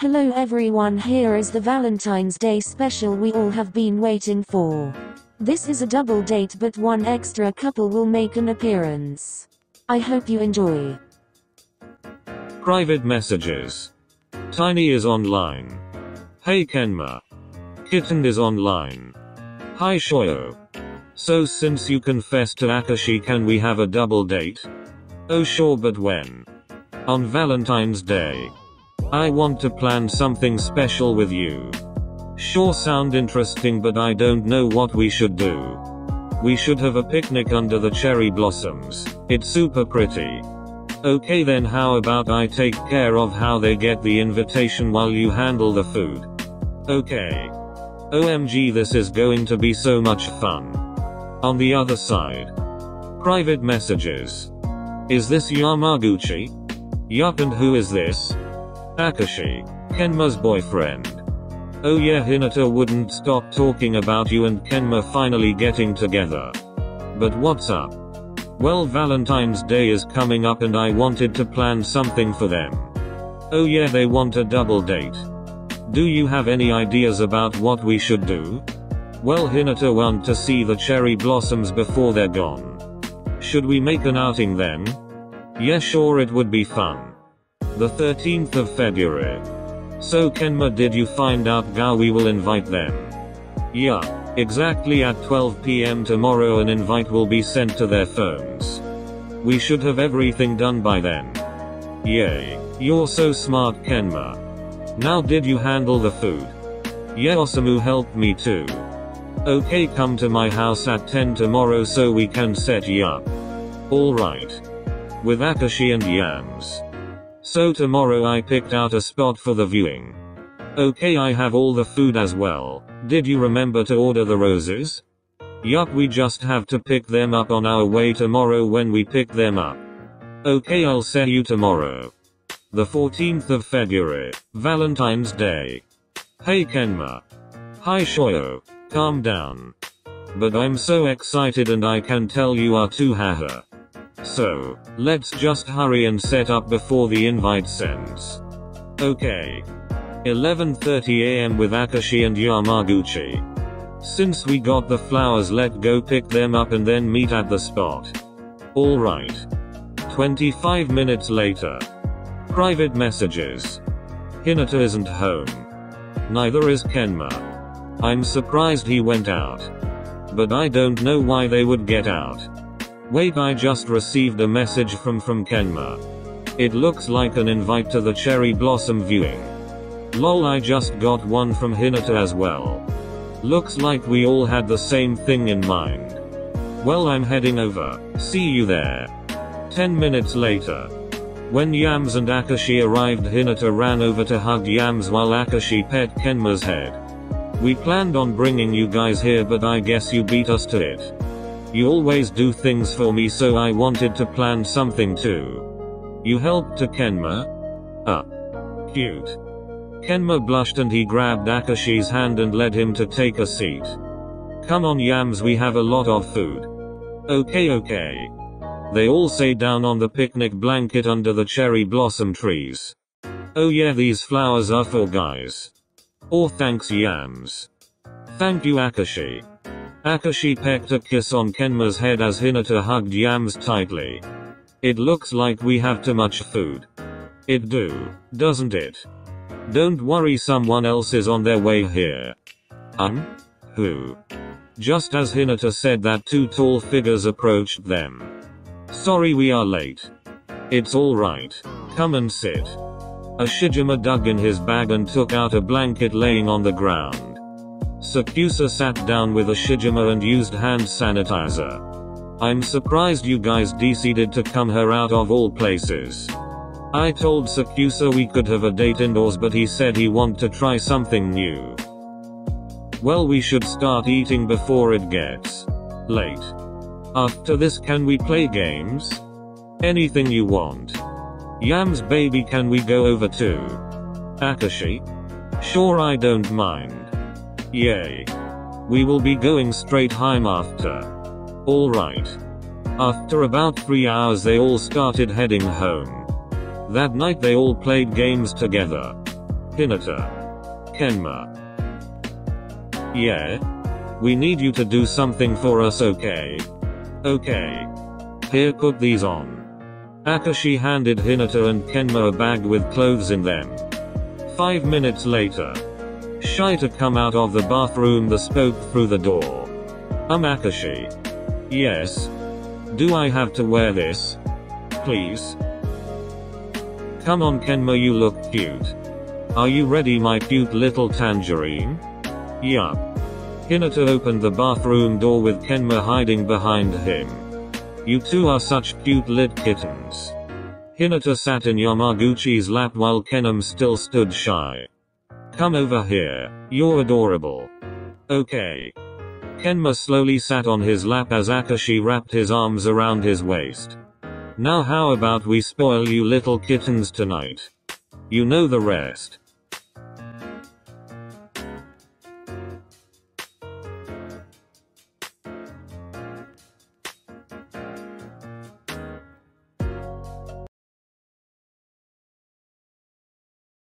Hello everyone here is the Valentine's Day special we all have been waiting for. This is a double date but one extra couple will make an appearance. I hope you enjoy. Private messages. Tiny is online. Hey Kenma. Kitten is online. Hi Shoyo. So since you confessed to Akaashi can we have a double date? Oh sure but when? On Valentine's Day. I want to plan something special with you. Sure sound interesting but I don't know what we should do. We should have a picnic under the cherry blossoms. It's super pretty. Okay then how about I take care of how they get the invitation while you handle the food. Okay. OMG this is going to be so much fun. On the other side. Private messages. Is this Yamaguchi? Yup and who is this? Akaashi. Kenma's boyfriend. Oh yeah Hinata wouldn't stop talking about you and Kenma finally getting together. But what's up? Well Valentine's Day is coming up and I wanted to plan something for them. Oh yeah they want a double date. Do you have any ideas about what we should do? Well Hinata want to see the cherry blossoms before they're gone. Should we make an outing then? Yeah sure it would be fun. The 13th of February. So Kenma did you find out how we will invite them? Yeah. Exactly at 12 pm tomorrow an invite will be sent to their phones. We should have everything done by then. Yay. You're so smart Kenma. Now did you handle the food? Yeah Osamu helped me too. Okay come to my house at 10 tomorrow so we can set you up. Alright. With Akaashi and Yams. So tomorrow I picked out a spot for the viewing. Okay I have all the food as well. Did you remember to order the roses? Yup we just have to pick them up on our way tomorrow when we pick them up. Okay I'll see you tomorrow. The 14th of February, Valentine's Day. Hey Kenma. Hi Shoyo. Calm down. But I'm so excited and I can tell you are too haha. So, let's just hurry and set up before the invite sends. Okay. 11.30 am with Akaashi and Yamaguchi. Since we got the flowers let go pick them up and then meet at the spot. Alright. 25 minutes later. Private messages. Hinata isn't home. Neither is Kenma. I'm surprised he went out. But I don't know why they would get out. Wait I just received a message from from Kenma. It looks like an invite to the cherry blossom viewing. Lol I just got one from Hinata as well. Looks like we all had the same thing in mind. Well I'm heading over, see you there. 10 minutes later. When Yams and Akaashi arrived Hinata ran over to hug Yams while Akaashi pet Kenma's head. We planned on bringing you guys here but I guess you beat us to it. You always do things for me so I wanted to plan something too. You helped to Kenma? Ah. Cute. Kenma blushed and he grabbed Akaashi's hand and led him to take a seat. Come on Yams we have a lot of food. Okay okay. They all sat down on the picnic blanket under the cherry blossom trees. Oh yeah these flowers are for guys. Or oh, thanks Yams. Thank you Akaashi. Akaashi pecked a kiss on Kenma's head as Hinata hugged Yams tightly. It looks like we have too much food. It do, doesn't it? Don't worry someone else is on their way here. Um? Who? Just as Hinata said that two tall figures approached them. Sorry we are late. It's alright. Come and sit. Ushijima dug in his bag and took out a blanket laying on the ground. Sakusa sat down with Ushijima and used hand sanitizer. I'm surprised you guys decided to come here out of all places. I told Sakusa we could have a date indoors but he said he want to try something new. Well we should start eating before it gets late. After this can we play games? Anything you want. Yams baby can we go over too? Akaashi? Sure I don't mind. Yay. We will be going straight home after. Alright. After about 3 hours they all started heading home. That night they all played games together. Hinata. Kenma. Yeah? We need you to do something for us okay? Okay. Here put these on. Akaashi handed Hinata and Kenma a bag with clothes in them. Five minutes later. Shita come out of the bathroom the spoke through the door. Um Akaashi. Yes. Do I have to wear this? Please. Come on Kenma you look cute. Are you ready my cute little tangerine? Yup. Hinata opened the bathroom door with Kenma hiding behind him. You two are such cute lit kittens. Hinata sat in Yamaguchi's lap while Kenma still stood shy. Come over here, you're adorable. Okay. Kenma slowly sat on his lap as Akaashi wrapped his arms around his waist. Now how about we spoil you little kittens tonight? You know the rest.